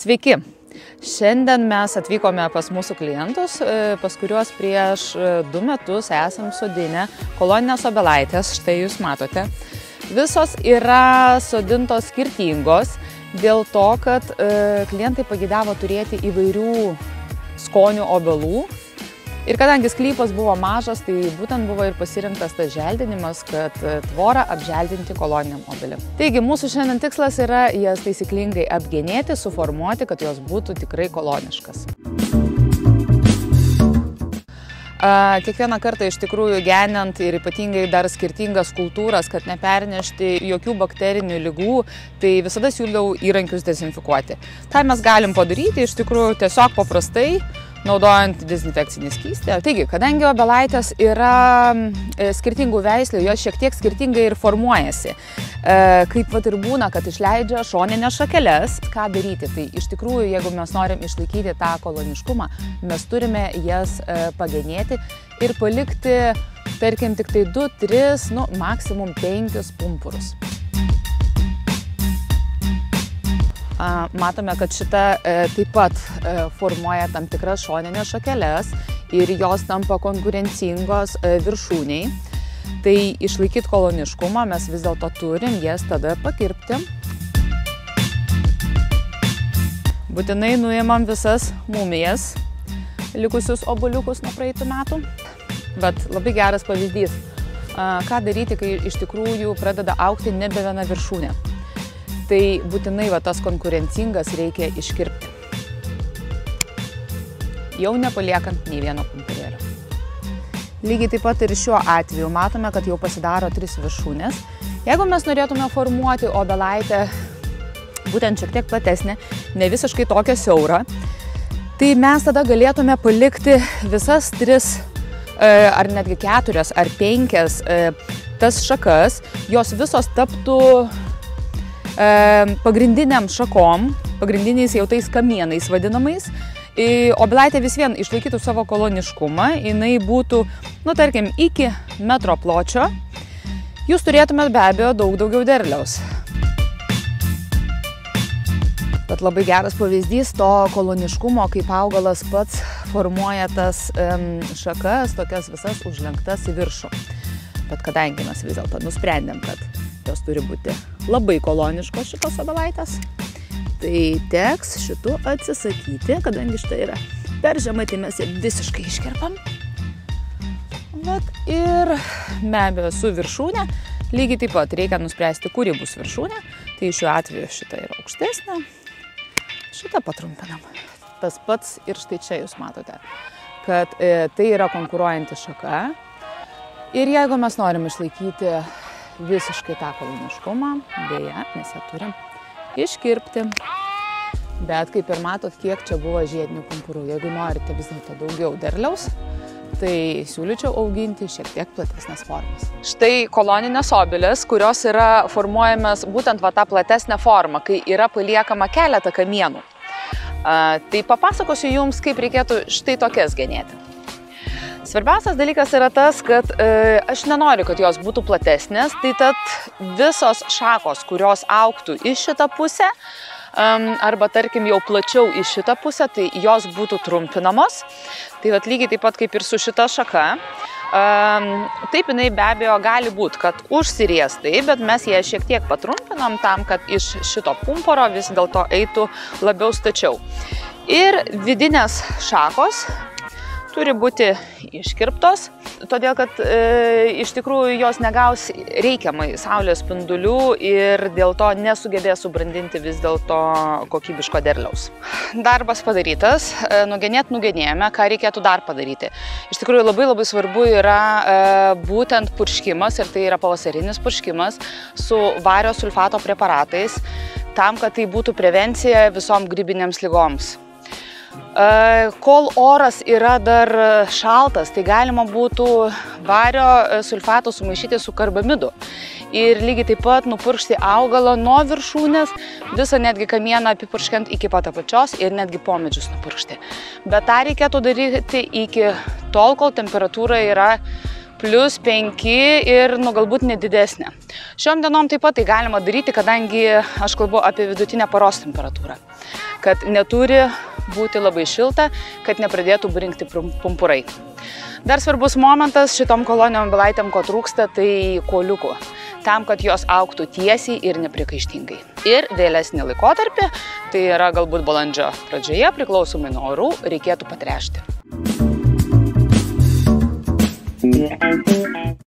Sveiki. Šiandien mes atvykome pas mūsų klientus, e, pas kuriuos prieš e, du metus esam sodinę koloninės obelaitės, štai jūs matote. Visos yra sodintos skirtingos dėl to, kad e, klientai pagidavo turėti įvairių skonių obelų Ir kadangi sklypas buvo mažas, tai būtent buvo ir pasirinktas tas želdinimas, kad e, tvorą apželdinti koloniniam obelim. Taigi mūsų šiandien tikslas yra jas taisyklingai apgenėti, suformuoti, kad jos būtų tikrai koloniškas. Kiekvieną kartą iš tikrųjų geniant ir ypatingai dar skirtingas kultūras, kad nepernešti jokių bakterinių lygų, tai visada siūliau įrankius dezinfikuoti. Tai mes galim padaryti iš tikrųjų tiesiog paprastai naudojant dezinfekcinį skystį. Taigi, kadangi obelaitės yra e, skirtingų veislių, jos šiek tiek skirtingai ir formuojasi. E, kaip vat ir būna, kad išleidžia šoninės šakeles, ką daryti? Tai iš tikrųjų, jeigu mes norim išlaikyti tą koloniškumą, mes turime jas e, pagenėti ir palikti, tarkim, tik tai 2, 3, nu, maksimum 5 pumpurus. Matome, kad šita e, taip pat e, formuoja tam tikras šoninės šakeles ir jos tampa konkurencingos e, viršūniai. Tai išlaikyti koloniškumą mes vis dėlto turim jas tada pakirpti. Būtinai nuimam visas mumijas, likusius oboliukus nuo praeitų metų. Bet labai geras pavyzdys, ką daryti, kai iš tikrųjų pradeda aukti nebe viena viršūnė tai būtinai va tas konkurencingas reikia iškirpti. Jau nepaliekant nei vieno pumpurėlio. Lygiai taip pat ir šiuo atveju matome, kad jau pasidaro tris viršūnės. Jeigu mes norėtume formuoti obelaitę būtent šiek tiek platesnė, ne visiškai tokią siaurą, tai mes tada galėtume palikti visas tris e, ar netgi keturias ar penkias e, tas šakas, jos visos taptų pagrindiniam šakom, pagrindiniais jau tais kamienais vadinamais, obelaitė vis vien išlaikytų savo koloniškumą, jinai būtų, nu tarkim, iki metro pločio, jūs turėtumėt be abejo daug daugiau derliaus. Bet labai geras pavyzdys to koloniškumo, kaip augalas pats formuoja tas um, šakas, tokias visas užlenktas į viršų. Bet kadangi mes vis dėlto nusprendėm, kad jos turi būti labai koloniškos šitos obelaitės. Tai teks šitų atsisakyti, kadangi štai yra per žemai, tai mes ją visiškai iškerpam. Vat ir be abejo su viršūnė. Lygiai taip pat reikia nuspręsti, kuri bus viršūnė. Tai šiuo atveju šita yra aukštesnė, šitą patrumpinam. Tas pats ir štai čia jūs matote, kad e, tai yra konkuruojanti šaka. Ir jeigu mes norim išlaikyti visiškai tą koloniškumą, dėja, mes ją turim iškirpti. Bet kaip ir matot, kiek čia buvo žiedinių pumpurų. Jeigu norite vis dėlto daugiau derliaus, tai siūlyčiau auginti šiek tiek platesnės formas. Štai koloninės obilės, kurios yra formuojamas būtent va tą platesnę formą, kai yra paliekama keletą kamienų. Tai papasakosiu jums, kaip reikėtų štai tokias genėti. Svarbiausias dalykas yra tas, kad e, aš nenoriu, kad jos būtų platesnės, tai tad visos šakos, kurios auktų į šitą pusę, um, arba tarkim jau plačiau į šitą pusę, tai jos būtų trumpinamos. Tai vat lygiai taip pat kaip ir su šita šaka. Um, taip jinai be abejo gali būti, kad užsiries tai, bet mes ją šiek tiek patrumpinam tam, kad iš šito pumporo vis dėlto eitų labiau stačiau. Ir vidinės šakos turi būti iškirptos, todėl kad e, iš tikrųjų jos negaus reikiamai saulės spindulių ir dėl to nesugebės subrandinti vis dėlto kokybiško derliaus. Darbas padarytas, e, nugenėt nugenėjome, ką reikėtų dar padaryti. Iš tikrųjų labai labai svarbu yra e, būtent purškimas ir tai yra pavasarinis purškimas su vario sulfato preparatais tam, kad tai būtų prevencija visom grybinėms lygoms. Kol oras yra dar šaltas, tai galima būtų vario e, sulfato sumaišyti su karbamidu. Ir lygiai taip pat nupurkšti augalą nuo viršūnės, visą netgi kamieną apipurškiant iki pat apačios ir netgi pomedžius nupurkšti. Bet tą reikėtų daryti iki tol, kol temperatūra yra plus 5 ir nu, galbūt nedidesnė. Šiom dienom taip pat tai galima daryti, kadangi aš kalbu apie vidutinę paros temperatūrą. kad neturi būti labai šilta, kad nepradėtų brinkti pumpurai. Dar svarbus momentas šitom kolonijom bilaitėm, ko trūksta, tai koliukų. Tam, kad jos auktų tiesiai ir neprikaištingai. Ir vėlesnį laikotarpį, tai yra galbūt balandžio pradžioje, priklausomai nuo orų, reikėtų patrešti. Yeah.